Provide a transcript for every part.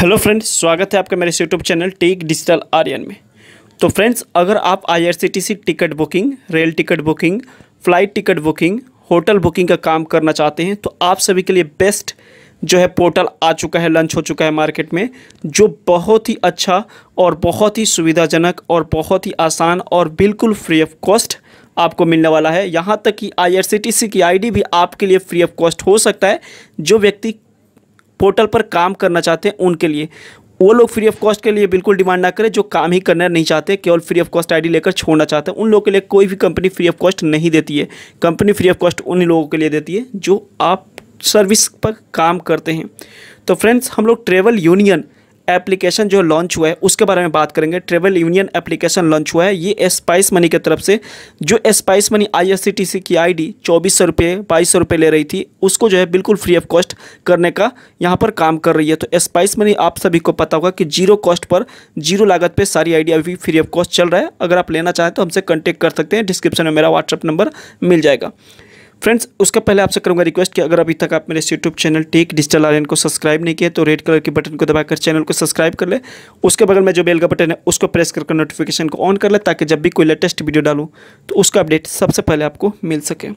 Hello friends, स्वागत है आपका मेरे YouTube channel tech digital Aryan में। तो फ्रेंड्स, अगर आप IRCTC ticket booking, rail ticket booking, flight ticket booking, hotel booking का काम करना चाहते हैं तो आप सभी के लिए बेस्ट जो है पोर्टल आ चुका है, लंच हो चुका है मार्केट में, जो बहुत ही अच्छा और बहुत ही सुविधाजनक और बहुत ही आसान और बिल्कुल फ्री ऑफ़ कॉस्ट आपको मिलने वाला है। यहाँ तक कि IRCTC की आईडी भी आपके लिए फ्री ऑफ़ कॉस्ट हो सकता है, जो व्यक्ति पोर्टल पर काम करना चाहते हैं उनके लिए। वो लोग फ्री ऑफ़ कॉस्ट के लिए बिल्कुल डिमांड ना करें, जो काम ही करना नहीं चाहते, केवल फ्री ऑफ़ कॉस्ट आईडी लेकर छोड़ना चाहते हैं। उन लोगों के लिए कोई भी कंपनी फ्री ऑफ़ कॉस्ट नहीं देती है। कंपनी फ्री ऑफ़ कॉस्ट उन लोगों के लिए देती है, जो आप सर्विस पर काम करते हैं। तो फ्रेंड्स हम लोग ट्रेवल यूनियन एप्लीकेशन जो लॉन्च हुआ है, उसके बारे में बात करेंगे। ट्रेवल यूनियन एप्लीकेशन लॉन्च हुआ है। ये स्पाइस मनी की तरफ़ से, जो स्पाइस मनी आईआरसीटीसी की आईडी चौबीस सौ रुपये, बाईस सौ रुपये ले रही थी, उसको जो है बिल्कुल फ्री ऑफ़ कॉस्ट करने का यहाँ पर काम कर रही है। तो स्पाइस मनी आप सभी को पता होगा कि ज़ीरो कॉस्ट पर ज़ीरो लागत पर सारी आईडी अभी फ्री ऑफ़ कॉस्ट चल रहा है। अगर आप लेना चाहें तो हमसे कॉन्टेक्ट कर सकते हैं। डिस्क्रिप्शन में मेरा व्हाट्सअप नंबर मिल जाएगा। फ्रेंड्स उसका पहले आपसे करूँगा रिक्वेस्ट कि अगर अभी तक आप मेरे YouTube channel tech digital Aryan को सब्सक्राइब नहीं किया तो रेड कलर के बटन को दबाकर चैनल को सब्सक्राइब कर ले। उसके बगल में जो बेल का बटन है, उसको प्रेस करके नोटिफिकेशन को ऑन कर ले, ताकि जब भी कोई लेटेस्ट वीडियो डालूँ तो उसका अपडेट सबसे पहले आपको मिल सके।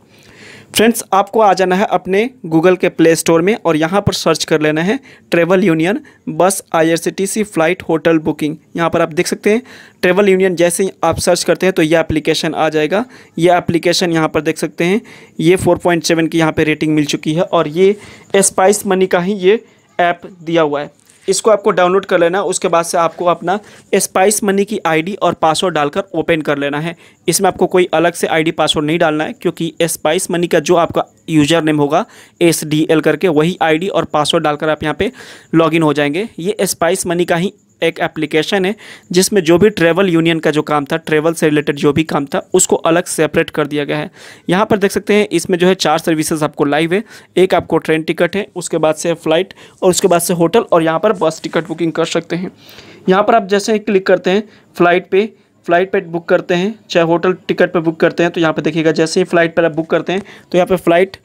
फ्रेंड्स आपको आ जाना है अपने गूगल के प्ले स्टोर में और यहाँ पर सर्च कर लेना है travel union bus IRCTC flight hotel booking यहाँ पर आप देख सकते हैं ट्रेवल यूनियन जैसे ही आप सर्च करते हैं तो ये एप्लीकेशन आ जाएगा। ये एप्लीकेशन यहाँ पर देख सकते हैं। ये 4.7 की यहाँ पर रेटिंग मिल चुकी है और ये स्पाइस मनी का ही ये ऐप दिया हुआ है। इसको आपको डाउनलोड कर लेना, उसके बाद से आपको अपना स्पाइस मनी की आईडी और पासवर्ड डालकर ओपन कर लेना है। इसमें आपको कोई अलग से आईडी पासवर्ड नहीं डालना है, क्योंकि स्पाइस मनी का जो आपका यूज़र नेम होगा एस डी एल करके, वही आईडी और पासवर्ड डालकर आप यहाँ पे लॉगिन हो जाएँगे। ये स्पाइस मनी का ही एक एप्लीकेशन है, जिसमें जो भी ट्रेवल यूनियन का जो काम था ट्रेवल से रिलेटेड जो भी काम था, उसको अलग सेपरेट कर दिया गया है। यहाँ पर देख सकते हैं, इसमें जो है चार सर्विसेज़ आपको लाइव है। एक आपको ट्रेन टिकट है, उसके बाद से फ़्लाइट और उसके बाद से होटल और यहाँ पर बस टिकट बुकिंग कर सकते हैं। यहाँ पर आप जैसे क्लिक करते हैं फ़्लाइट पे फ़्लाइट पे बुक करते हैं, चाहे होटल टिकट पे बुक करते हैं तो यहाँ पे देखिएगा, जैसे ही फ़्लाइट पर आप बुक करते हैं तो यहाँ पे फ़्लाइट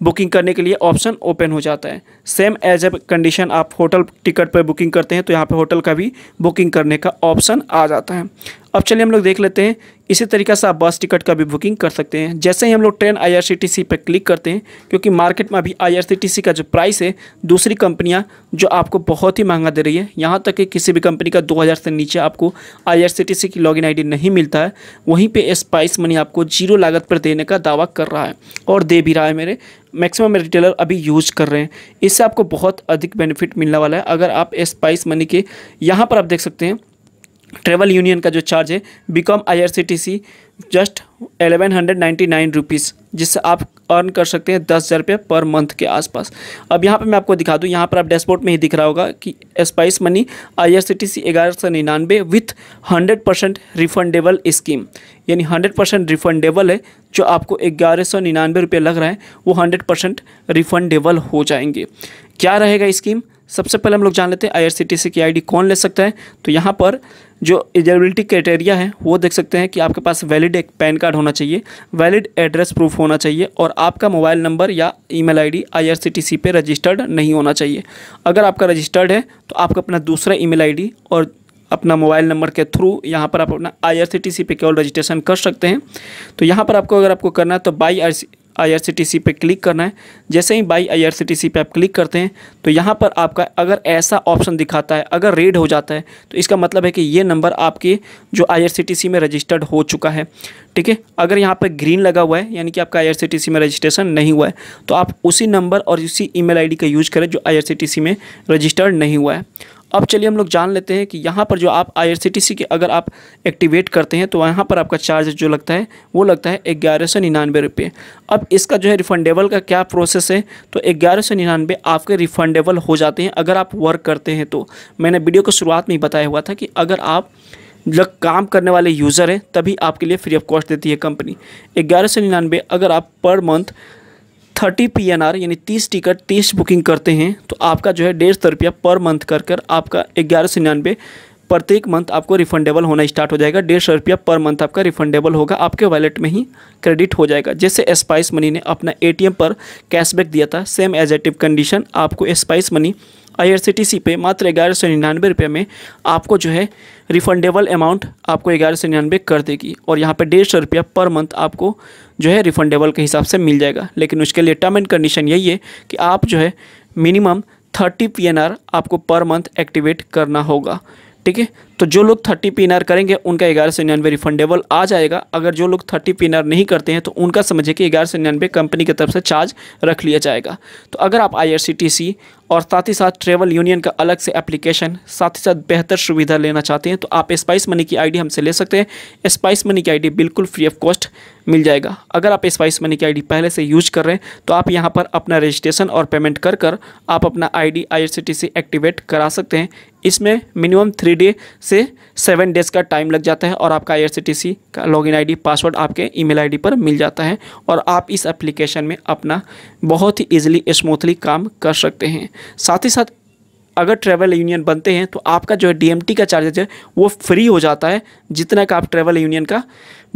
बुकिंग करने के लिए ऑप्शन ओपन हो जाता है। सेम एज ए कंडीशन आप होटल टिकट पर बुकिंग करते हैं तो यहाँ पर होटल का भी बुकिंग करने का ऑप्शन आ जाता है। अब चलिए हम लोग देख लेते हैं। इसी तरीक़े से आप बस टिकट का भी बुकिंग कर सकते हैं। जैसे ही हम लोग ट्रेन आईआरसीटीसी पर क्लिक करते हैं, क्योंकि मार्केट में अभी आईआरसीटीसी का जो प्राइस है, दूसरी कंपनियाँ जो आपको बहुत ही महँगा दे रही है। यहाँ तक कि किसी भी कंपनी का 2000 से नीचे आपको आईआरसीटीसी की लॉगिन आईडी नहीं मिलता है। वहीं पर स्पाइस मनी आपको ज़ीरो लागत पर देने का दावा कर रहा है और दे भी रहा है मेरे। मैक्सिमम रिटेलर अभी यूज़ कर रहे हैं। इससे आपको बहुत अधिक बेनिफिट मिलने वाला है। अगर आप स्पाइस मनी के यहाँ पर आप देख सकते हैं ट्रेवल यूनियन का जो चार्ज है become I R C T C just eleven hundred ninety nine rupees जिससे आप अर्न कर सकते हैं दस हज़ार रुपये पर मंथ के आसपास। अब यहाँ पे मैं आपको दिखा दूँ, यहाँ पर आप डैशबोर्ड में ही दिख रहा होगा कि spice money I R C T C ग्यारह सौ निन्यानवे with hundred percent refundable scheme यानी हंड्रेड परसेंट रिफंडेबल है, जो आपको ग्यारह सौ निन्यानवे रुपये लग रहा है, वो हंड्रेड परसेंट रिफंडेबल हो जाएँगे। क्या रहेगा स्कीम सबसे पहले हम लोग जान लेते हैं आईआरसीटीसी की आईडी कौन ले सकता है। तो यहाँ पर जो एलिजिबिलिटी क्राइटेरिया है, वो देख सकते हैं कि आपके पास वैलिड एक पैन कार्ड होना चाहिए वैलिड एड्रेस प्रूफ होना चाहिए और आपका मोबाइल नंबर या ईमेल आईडी आईआरसीटीसी पे रजिस्टर्ड नहीं होना चाहिए। अगर आपका रजिस्टर्ड है तो आपका अपना दूसरा ईमेल आईडी और अपना मोबाइल नंबर के थ्रू यहाँ पर आप अपना आई आर पे केवल रजिस्ट्रेशन कर सकते हैं। तो यहाँ पर आपको अगर आपको करना है तो बाई आईआरसीटीसी पे क्लिक करना है। जैसे ही बाई आई पे आप क्लिक करते हैं तो यहाँ पर आपका अगर ऐसा ऑप्शन दिखाता है, अगर रेड हो जाता है तो इसका मतलब है कि ये नंबर आपके जो आईआरसीटीसी में रजिस्टर्ड हो चुका है। ठीक है? अगर यहाँ पर ग्रीन लगा हुआ है, यानी कि आपका IRCTC में रजिस्ट्रेशन नहीं हुआ है तो आप उसी नंबर और उसी ईमेल आईडी का यूज़ करें जो IRCTC में रजिस्टर्ड नहीं हुआ है। अब चलिए हम लोग जान लेते हैं कि यहाँ पर जो आप IRCTC के अगर आप एक्टिवेट करते हैं तो यहाँ पर आपका चार्ज जो लगता है, वो लगता है ग्यारह सौ निन्यानवे रुपये। अब इसका जो है रिफंडेबल का क्या प्रोसेस है? तो ग्यारह सौ निन्यानवे आपके रिफंडेबल हो जाते हैं अगर आप वर्क करते हैं तो। मैंने वीडियो को शुरुआत में ही बताया हुआ था कि अगर आप जब काम करने वाले यूज़र हैं, तभी आपके लिए फ्री ऑफ़ कॉस्ट देती है कंपनी ग्यारह सौ अगर आप per month thirty P N R यानी तीस टिकट, तीस बुकिंग करते हैं। तो आपका जो है डेढ़ सौ रुपया पर मंथ कर कर आपका ग्यारह सौ निन्यानवे प्रत्येक मंथ आपको रिफंडेबल होना स्टार्ट हो जाएगा। डेढ़ सौ रुपया पर मंथ आपका रिफंडेबल होगा। आपके वॉलेट में ही क्रेडिट हो जाएगा। जैसे स्पाइस मनी ने अपना एटीएम पर कैशबैक दिया था सेम एज एटिव कंडीशन आपको स्पाइस मनी आई पे मात्र ग्यारह सौ निन्यानवे रुपये में आपको जो है रिफंडेबल अमाउंट आपको ग्यारह सौ निन्यानवे कर देगी और यहाँ पे डेढ़ सौ रुपया पर मंथ आपको जो है रिफंडेबल के हिसाब से मिल जाएगा। लेकिन उसके लिए टर्म एंड कंडीशन यही है कि आप जो है मिनिमम थर्टी पी आपको पर मंथ एक्टिवेट करना होगा। ठीक है? तो जो लोग थर्टी पी करेंगे, उनका ग्यारह सौ निन्यानवे रिफंडेबल आ जाएगा। अगर जो लोग थर्टी पी नहीं करते हैं तो उनका समझिए कि ग्यारह सौ निन्यानवे कंपनी की तरफ़ से चार्ज रख लिया जाएगा। तो अगर आप आई और साथ ही साथ ट्रेवल यूनियन का अलग से एप्लीकेशन, साथ ही साथ बेहतर सुविधा लेना चाहते हैं तो आप स्पाइस मनी की आईडी हमसे ले सकते हैं। स्पाइस मनी की आईडी बिल्कुल फ्री ऑफ़ कॉस्ट मिल जाएगा। अगर आप स्पाइस मनी की आईडी पहले से यूज़ कर रहे हैं तो आप यहाँ पर अपना रजिस्ट्रेशन और पेमेंट कर कर आप अपना आईडी आईआरसीटीसी एक्टिवेट करा सकते हैं। इसमें मिनिमम थ्री डे से सेवन डेज़ का टाइम लग जाता है और आपका आईआरसीटीसी का लॉगिन आईडी पासवर्ड आपके ईमेल आईडी पर मिल जाता है और आप इस एप्लीकेशन में अपना बहुत ही ईजिली स्मूथली काम कर सकते हैं। साथ ही साथ अगर ट्रैवल यूनियन बनते हैं तो आपका जो है डीएमटी का चार्जेज है, वो फ्री हो जाता है जितना का आप ट्रैवल यूनियन का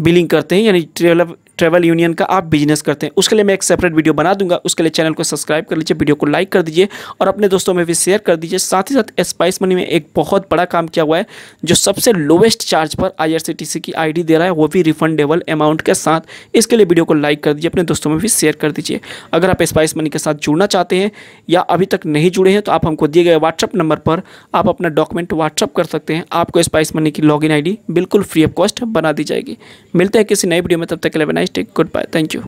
बिलिंग करते हैं, यानी ट्रेवल ट्रैवल यूनियन का आप बिज़नेस करते हैं, उसके लिए मैं एक सेपरेट वीडियो बना दूँगा, उसके लिए चैनल को सब्सक्राइब कर लीजिए वीडियो को लाइक कर दीजिए और अपने दोस्तों में भी शेयर कर दीजिए। साथ ही साथ स्पाइस मनी में एक बहुत बड़ा काम किया हुआ है, जो सबसे लोवेस्ट चार्ज पर आई की आईडी दे रहा है, वो भी रिफंडेबल अमाउंट के साथ। इसके लिए वीडियो को लाइक कर दीजिए, अपने दोस्तों में भी शेयर कर दीजिए। अगर आप स्पाइस मनी के साथ जुड़ना चाहते हैं या अभी तक नहीं जुड़े हैं तो आप हमको दिए गए व्हाट्सअप नंबर पर आप अपना डॉक्यूमेंट व्हाट्सअप कर सकते हैं। आपको स्पाइस मनी की लॉगिन आईडी बिल्कुल फ्री ऑफ़ कॉस्ट बना दी जाएगी। मिलते हैं किसी नई वीडियो में, तब तक के लिए nice tech good bye thank you